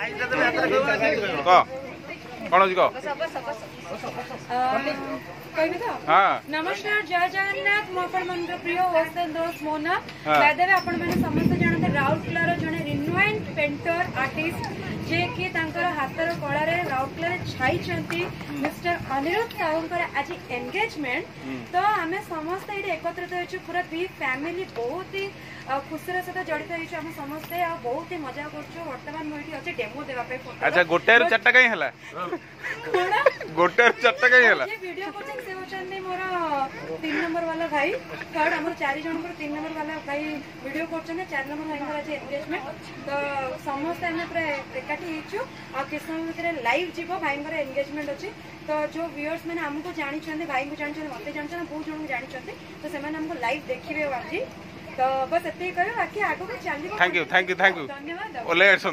କଣ କହ ନମସ୍କାର ଜୟ ଜଗନ୍ନାଥ ମୁଁ ଆପଣମାନଙ୍କର ପ୍ରିୟ ହୋଲସେଲ ଦୋଷ ମୋନା ବାଦେବେ ଆପଣମାନେ ସମସ୍ତେ ଜାଣନ୍ତି ରାଉରକେଲାର ଜଣେ ରିନୁଏଣ୍ଟ ପେଣ୍ଟର ଆର୍ଟିଷ୍ଟ ଯିଏକି ତାଙ୍କର ହାତର କଳାରେ ରାଉରକେଲାରେ ଛାଇଛନ୍ତି ମିଷ୍ଟର ଅନିରୁଦ୍ଧ ସାହୁଙ୍କର ଆଜି ଏନଗେଜମେଣ୍ଟ ତ ଆମେ ସମସ୍ତେ ଏଠି ଏକତ୍ରିତ ହେଇଛୁ ପୁରା ଦୁଇ ଫ୍ୟାମିଲି ବହୁତ ହି खुशी सहित जड़ित बहुत ही मजा अच्छा गोटे रु चार कहीं है गोटे रु चार कहीं तीन नंबर वाला भाई थर्ड आम चार जन तीन नंबर वाला भाई कर चार नंबर भाई तो आम पूरा एकाठी समय भितर लाइव भाई अच्छी तो जो व्यूअर्स मैंने आमको भाई को मत बहुत जन तो से लाइव देखिए आज thank you thank you thank you OLED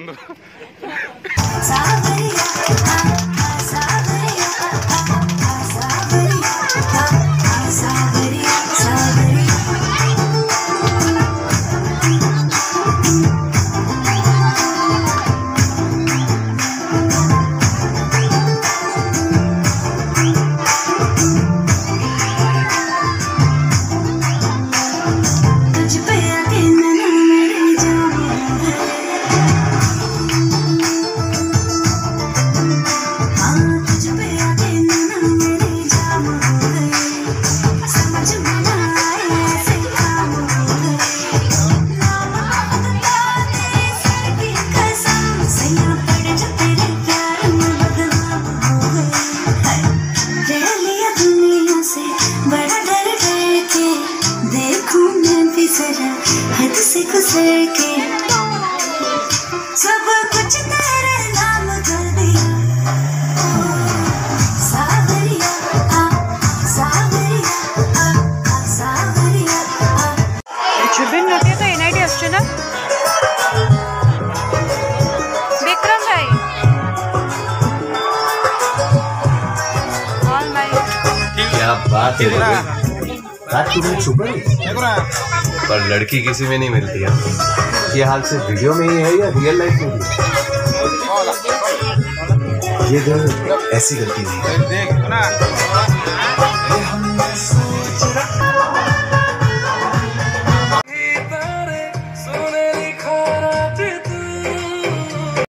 गुजरा हद से गुजर के सब कुछ तेरे नाम कर दिया सावरिया आ सावरिया तो एनआईटी আসছে না বিক্রম है बात तुम्हें पर लड़की किसी में नहीं मिलती है ये हाल सिर्फ वीडियो में ही है या रियल लाइफ में भी ये जो ऐसी गलती नहीं है